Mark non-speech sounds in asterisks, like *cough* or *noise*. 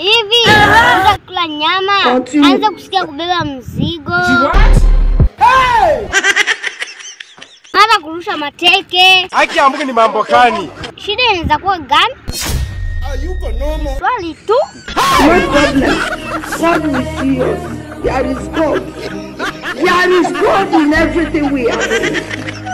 Hivi anza kula nyama, anza kusikia kubeba mzigo, mara *laughs* kurusha mateke. Haki ya Mungu ni mambo gani? Shida inaweza kuwa gani? Ah, Swali tu. No problem. God will see us. There is God. There is God in everything we are doing.